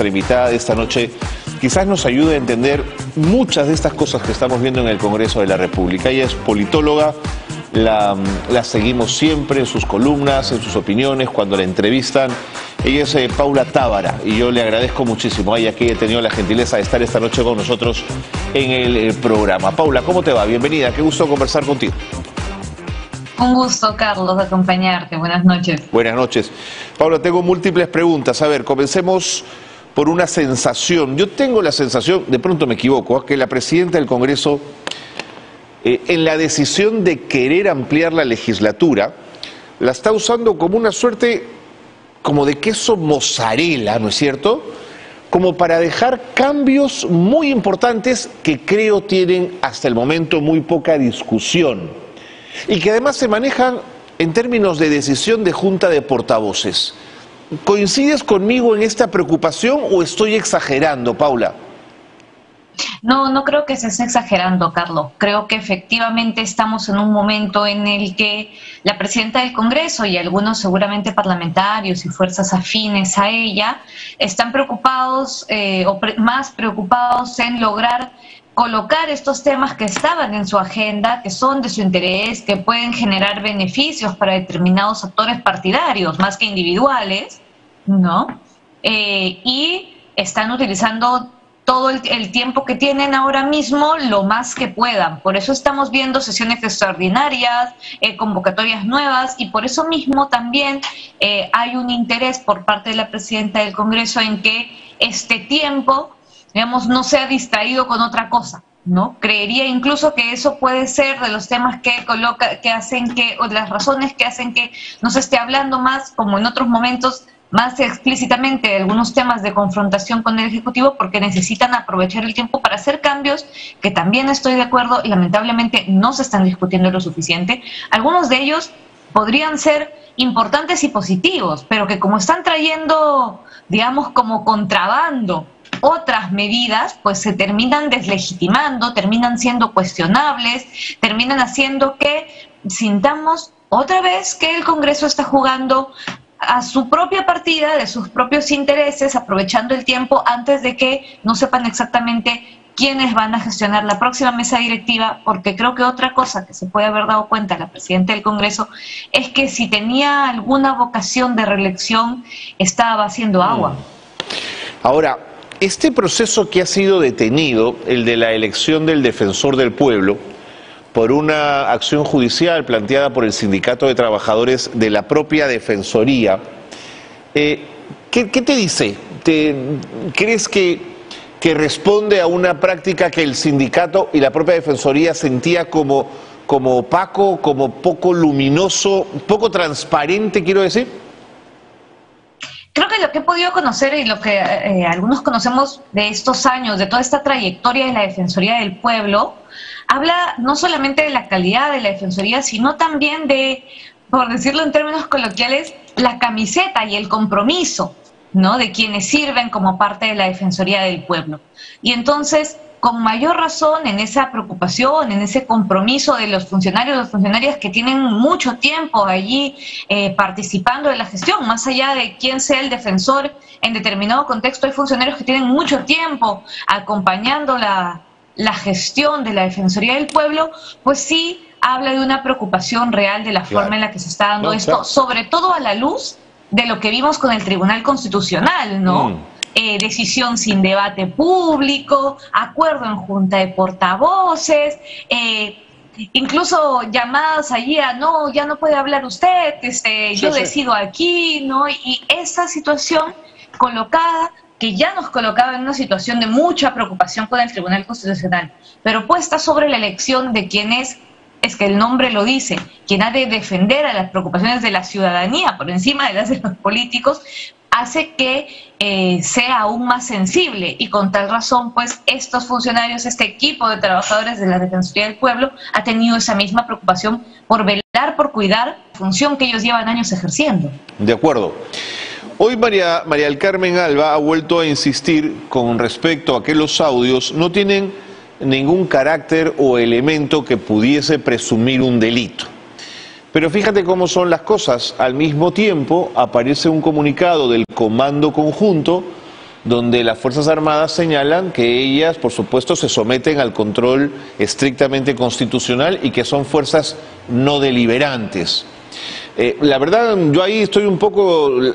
nuestra invitada de esta noche quizás nos ayude a entender muchas de estas cosas que estamos viendo en el Congreso de la República. Ella es politóloga, la, la seguimos siempre en sus columnas, en sus opiniones, cuando la entrevistan. Ella es eh, Paula Tábara y yo le agradezco muchísimo a ella que haya tenido la gentileza de estar esta noche con nosotros en el eh, programa. Paula, ¿cómo te va? Bienvenida, qué gusto conversar contigo. Un gusto, Carlos, de acompañarte. Buenas noches. Buenas noches. Paula, tengo múltiples preguntas. A ver, comencemos por una sensación. Yo tengo la sensación, de pronto me equivoco, ¿ah? que la presidenta del Congreso, eh, en la decisión de querer ampliar la legislatura, la está usando como una suerte como de queso mozzarella, ¿no es cierto? Como para dejar cambios muy importantes que creo tienen hasta el momento muy poca discusión y que además se manejan en términos de decisión de junta de portavoces. ¿Coincides conmigo en esta preocupación o estoy exagerando, Paula? No, no creo que se esté exagerando, Carlos. Creo que efectivamente estamos en un momento en el que la presidenta del Congreso y algunos seguramente parlamentarios y fuerzas afines a ella están preocupados eh, o más preocupados en lograr colocar estos temas que estaban en su agenda, que son de su interés, que pueden generar beneficios para determinados actores partidarios, más que individuales, ¿no? Eh, y están utilizando todo el, tiempo que tienen ahora mismo lo más que puedan. Por eso estamos viendo sesiones extraordinarias, eh, convocatorias nuevas y por eso mismo también eh, hay un interés por parte de la presidenta del Congreso en que este tiempo digamos, no sea distraído con otra cosa. ¿no? Creería incluso que eso puede ser de los temas que coloca, que hacen que, o de las razones que hacen que no se esté hablando más, como en otros momentos, más explícitamente algunos temas de confrontación con el Ejecutivo, porque necesitan aprovechar el tiempo para hacer cambios que también estoy de acuerdo lamentablemente no se están discutiendo lo suficiente. Algunos de ellos podrían ser importantes y positivos, pero que como están trayendo, digamos, como contrabando otras medidas pues se terminan deslegitimando, terminan siendo cuestionables, terminan haciendo que sintamos otra vez que el Congreso está jugando a su propia partida, de sus propios intereses, aprovechando el tiempo antes de que no sepan exactamente quiénes van a gestionar la próxima mesa directiva, porque creo que otra cosa que se puede haber dado cuenta la presidenta del Congreso es que si tenía alguna vocación de reelección, estaba haciendo agua. Ahora, este proceso que ha sido detenido, el de la elección del defensor del pueblo, por una acción judicial planteada por el Sindicato de Trabajadores de la propia Defensoría, eh, ¿qué, te dice? ¿Te, ¿Crees que, que responde a una práctica que el sindicato y la propia Defensoría sentía como, como opaco, como poco luminoso, poco transparente, quiero decir? Creo que lo que he podido conocer y lo que eh, algunos conocemos de estos años, de toda esta trayectoria de la Defensoría del Pueblo, habla no solamente de la calidad de la Defensoría, sino también de, por decirlo en términos coloquiales, la camiseta y el compromiso, ¿no? De quienes sirven como parte de la Defensoría del Pueblo. Y entonces, con mayor razón en esa preocupación, en ese compromiso de los funcionarios, las funcionarias que tienen mucho tiempo allí eh, participando de la gestión, más allá de quién sea el defensor en determinado contexto, hay funcionarios que tienen mucho tiempo acompañando la, la gestión de la Defensoría del Pueblo, pues sí habla de una preocupación real de la forma en la que se está dando esto, sobre todo a la luz de lo que vimos con el Tribunal Constitucional, ¿no? Mm. Eh, decisión sin debate público, acuerdo en junta de portavoces, eh, incluso llamadas allí a no, ya no puede hablar usted, este, yo decido aquí, ¿no? Y esa situación colocada que ya nos colocaba en una situación de mucha preocupación con el Tribunal Constitucional, pero puesta sobre la elección de quien es, es que el nombre lo dice, quien ha de defender a las preocupaciones de la ciudadanía por encima de las de los políticos, hace que eh, sea aún más sensible y con tal razón, pues estos funcionarios, este equipo de trabajadores de la Defensoría del Pueblo ha tenido esa misma preocupación por velar, por cuidar la función que ellos llevan años ejerciendo. De acuerdo. Hoy María, María del Carmen Alba ha vuelto a insistir con respecto a que los audios no tienen ningún carácter o elemento que pudiese presumir un delito. Pero fíjate cómo son las cosas. Al mismo tiempo aparece un comunicado del Comando Conjunto donde las Fuerzas Armadas señalan que ellas, por supuesto, se someten al control estrictamente constitucional y que son fuerzas no deliberantes. Eh, la verdad, yo ahí estoy un poco eh,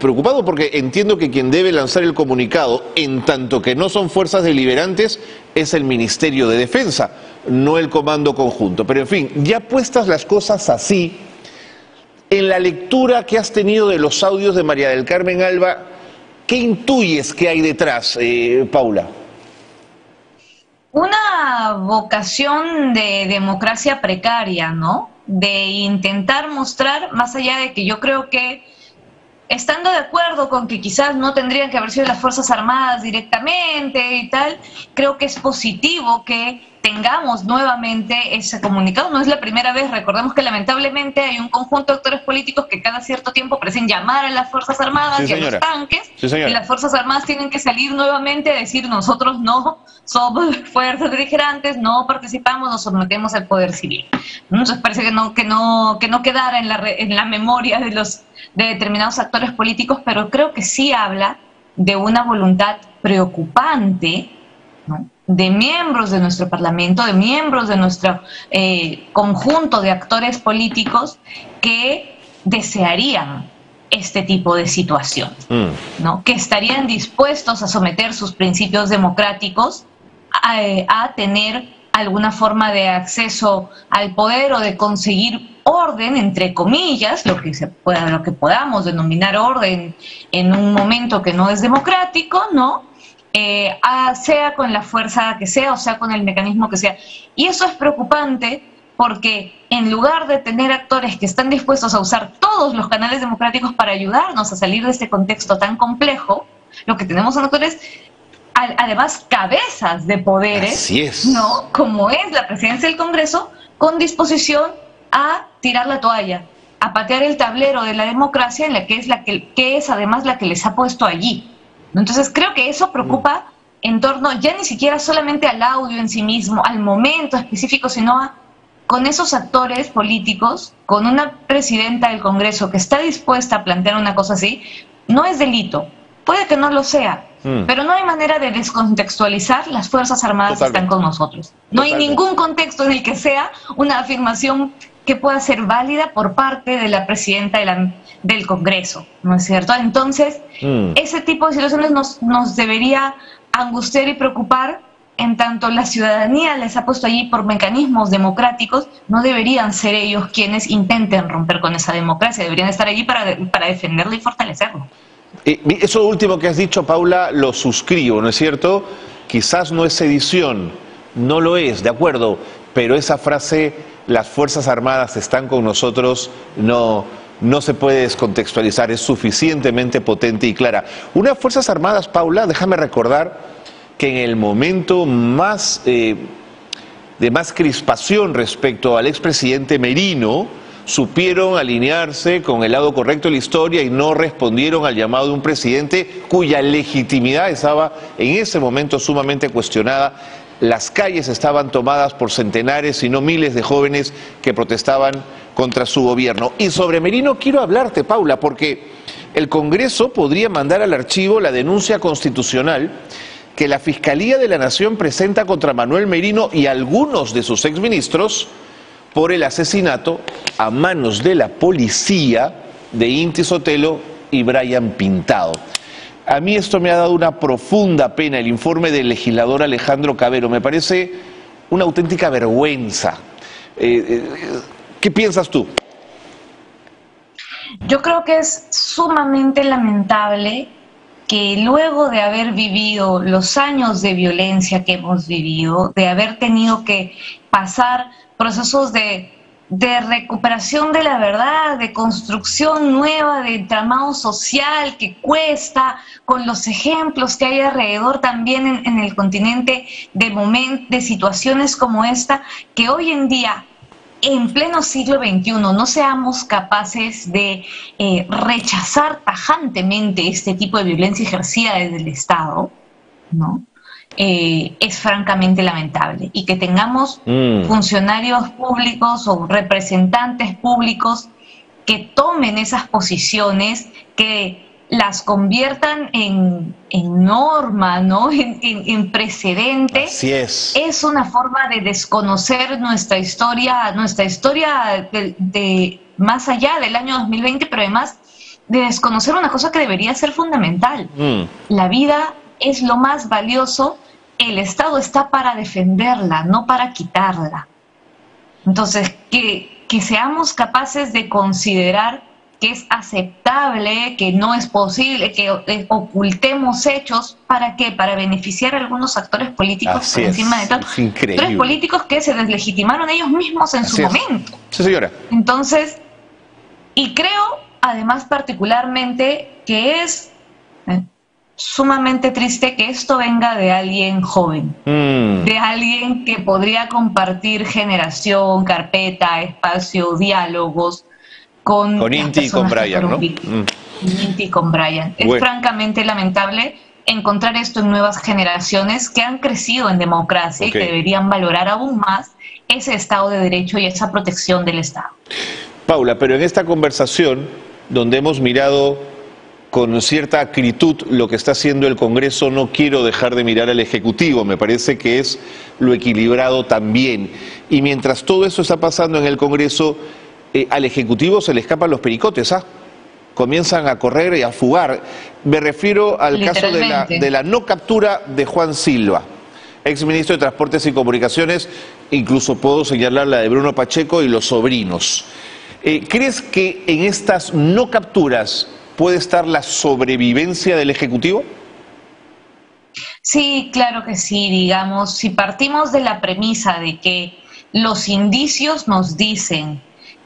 preocupado porque entiendo que quien debe lanzar el comunicado, en tanto que no son fuerzas deliberantes, es el Ministerio de Defensa, no el Comando Conjunto. Pero en fin, ya puestas las cosas así, en la lectura que has tenido de los audios de María del Carmen Alba, ¿qué intuyes que hay detrás, eh, Paula? Una vocación de democracia precaria, ¿no? De intentar mostrar, más allá de que yo creo que, estando de acuerdo con que quizás no tendrían que haber sido las Fuerzas Armadas directamente y tal, creo que es positivo que tengamos nuevamente ese comunicado. No es la primera vez, recordemos que lamentablemente hay un conjunto de actores políticos que cada cierto tiempo parecen llamar a las Fuerzas Armadas y a los tanques, y las Fuerzas Armadas tienen que salir nuevamente a decir nosotros no somos fuerzas beligerantes, no participamos, nos sometemos al poder civil. Entonces parece que no, que no, que no quedara en la, en la memoria de los de determinados actores políticos, pero creo que sí habla de una voluntad preocupante de miembros de nuestro Parlamento, de miembros de nuestro eh, conjunto de actores políticos que desearían este tipo de situación, mm. ¿no? que estarían dispuestos a someter sus principios democráticos a, tener alguna forma de acceso al poder o de conseguir orden, entre comillas, lo que, se pueda, lo que podamos denominar orden en un momento que no es democrático, ¿no? Eh, sea con la fuerza que sea o sea con el mecanismo que sea. Y eso es preocupante porque en lugar de tener actores que están dispuestos a usar todos los canales democráticos para ayudarnos a salir de este contexto tan complejo, lo que tenemos son actores además cabezas de poderes, ¿no? Como es la presidencia del Congreso, con disposición a tirar la toalla, a patear el tablero de la democracia en la que es la que, que es además la que les ha puesto allí. Entonces creo que eso preocupa en torno ya ni siquiera solamente al audio en sí mismo, al momento específico, sino a con esos actores políticos, con una presidenta del Congreso que está dispuesta a plantear una cosa así, no es delito. Puede que no lo sea, mm. pero no hay manera de descontextualizar las Fuerzas Armadas que están con nosotros. No hay ningún contexto en el que sea una afirmación que pueda ser válida por parte de la presidenta del Congreso, ¿no es cierto? Entonces, mm. ese tipo de situaciones nos, nos debería angustiar y preocupar en tanto la ciudadanía les ha puesto allí por mecanismos democráticos, no deberían ser ellos quienes intenten romper con esa democracia, deberían estar allí para, para defenderla y fortalecerla. Eso último que has dicho, Paula, lo suscribo, ¿no es cierto? Quizás no es sedición, no lo es, de acuerdo, pero esa frase las Fuerzas Armadas están con nosotros, no, no se puede descontextualizar, es suficientemente potente y clara. Unas Fuerzas Armadas, Paula, déjame recordar que en el momento más eh, de más crispación respecto al expresidente Merino, supieron alinearse con el lado correcto de la historia y no respondieron al llamado de un presidente cuya legitimidad estaba en ese momento sumamente cuestionada las calles estaban tomadas por centenares, si no miles de jóvenes que protestaban contra su gobierno. Y sobre Merino quiero hablarte, Paula, porque el Congreso podría mandar al archivo la denuncia constitucional que la Fiscalía de la Nación presenta contra Manuel Merino y algunos de sus exministros por el asesinato a manos de la policía de Inti Sotelo y Brian Pintado. A mí esto me ha dado una profunda pena, el informe del legislador Alejandro Cabero. Me parece una auténtica vergüenza. Eh, eh, ¿Qué piensas tú? Yo creo que es sumamente lamentable que luego de haber vivido los años de violencia que hemos vivido, de haber tenido que pasar procesos de de recuperación de la verdad, de construcción nueva de entramado social que cuesta, con los ejemplos que hay alrededor también en, el continente de, de situaciones como esta, que hoy en día, en pleno siglo XXI, no seamos capaces de eh, rechazar tajantemente este tipo de violencia ejercida desde el Estado, ¿no? Eh, es francamente lamentable. Y que tengamos mm. funcionarios públicos o representantes públicos que tomen esas posiciones, que las conviertan en, norma, ¿no? En, en, precedente. Así es. Es una forma de desconocer nuestra historia, nuestra historia de, más allá del año 2020, pero además de desconocer una cosa que debería ser fundamental. Mm. La vida es lo más valioso, el Estado está para defenderla, no para quitarla. Entonces, que, que seamos capaces de considerar que es aceptable, que no es posible, que ocultemos hechos, ¿para qué? Para beneficiar a algunos actores políticos por encima de todo. Actores políticos que se deslegitimaron ellos mismos en su momento. Sí, señora. Entonces, y creo, además particularmente, que es eh, sumamente triste que esto venga de alguien joven, mm. de alguien que podría compartir generación, carpeta, espacio, diálogos con, con Inti y con Brian, ¿no? Mm. Inti y con Brian. Es francamente lamentable encontrar esto en nuevas generaciones que han crecido en democracia y que deberían valorar aún más ese Estado de Derecho y esa protección del Estado. Paula, pero en esta conversación, donde hemos mirado con cierta acritud lo que está haciendo el Congreso, no quiero dejar de mirar al Ejecutivo, me parece que es lo equilibrado también. Y mientras todo eso está pasando en el Congreso, eh, al Ejecutivo se le escapan los pericotes, ¿ah? Comienzan a correr y a fugar. Me refiero al caso de la, de la no captura de Juan Silva, ex ministro de Transportes y Comunicaciones, incluso puedo señalar la de Bruno Pacheco y los sobrinos. Eh, ¿Crees que en estas no capturas puede estar la sobrevivencia del Ejecutivo? Sí, claro que sí, digamos, si partimos de la premisa de que los indicios nos dicen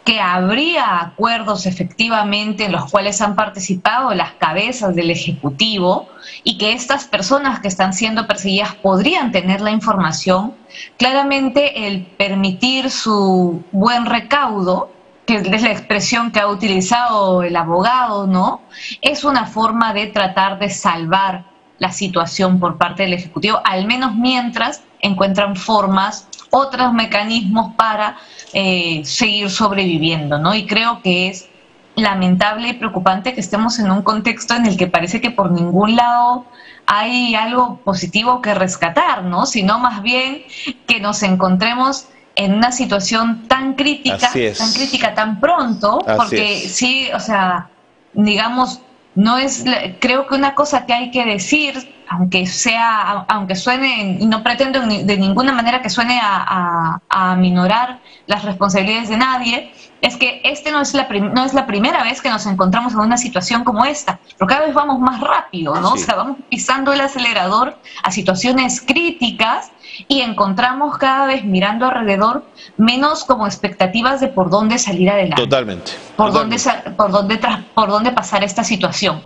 que habría acuerdos efectivamente en los cuales han participado las cabezas del Ejecutivo y que estas personas que están siendo perseguidas podrían tener la información, claramente el permitir su buen recaudo que es la expresión que ha utilizado el abogado, ¿no? Es una forma de tratar de salvar la situación por parte del Ejecutivo, al menos mientras encuentran formas, otros mecanismos para eh, seguir sobreviviendo, ¿no? Y creo que es lamentable y preocupante que estemos en un contexto en el que parece que por ningún lado hay algo positivo que rescatar, ¿no? Sino más bien que nos encontremos en una situación tan crítica, tan crítica tan pronto, porque sí, o sea, digamos, no es, creo que una cosa que hay que decir, aunque sea, aunque suene, y no pretendo de ninguna manera que suene a, a, minorar las responsabilidades de nadie, es que este no es, la no es la primera vez que nos encontramos en una situación como esta, pero cada vez vamos más rápido, ¿no? O sea, vamos pisando el acelerador a situaciones críticas y encontramos cada vez mirando alrededor menos como expectativas de por dónde salir adelante. Totalmente. Por, Dónde, por, dónde, por dónde pasar esta situación.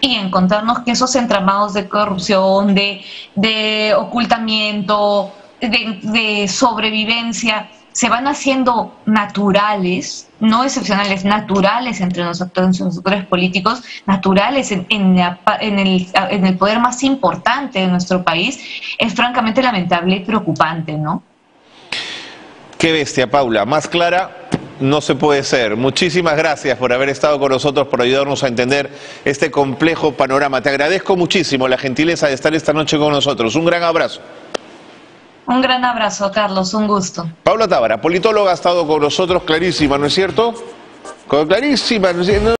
Y encontrarnos que esos entramados de corrupción, de, de ocultamiento, de, de sobrevivencia, se van haciendo naturales, no excepcionales, naturales entre nosotros, los sectores políticos, naturales en, en, el, en, el, poder más importante de nuestro país, es francamente lamentable y preocupante, ¿no? Qué bestia, Paula. Más clara no se puede ser. Muchísimas gracias por haber estado con nosotros, por ayudarnos a entender este complejo panorama. Te agradezco muchísimo la gentileza de estar esta noche con nosotros. Un gran abrazo. Un gran abrazo, Carlos, un gusto. Paula Tábara, politóloga, ha estado con nosotros, clarísima, ¿no es cierto? Clarísima, ¿no es cierto?